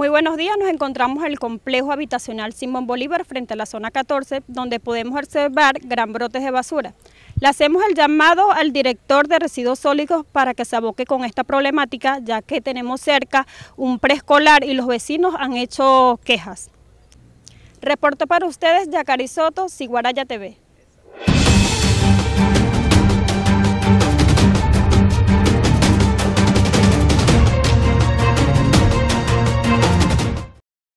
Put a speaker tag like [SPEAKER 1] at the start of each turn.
[SPEAKER 1] Muy buenos días, nos encontramos en el complejo habitacional Simón Bolívar frente a la zona 14, donde podemos observar gran brotes de basura. Le hacemos el llamado al director de residuos sólidos para que se aboque con esta problemática, ya que tenemos cerca un preescolar y los vecinos han hecho quejas. Reporto para ustedes, Yacari Soto, Siguaraya TV.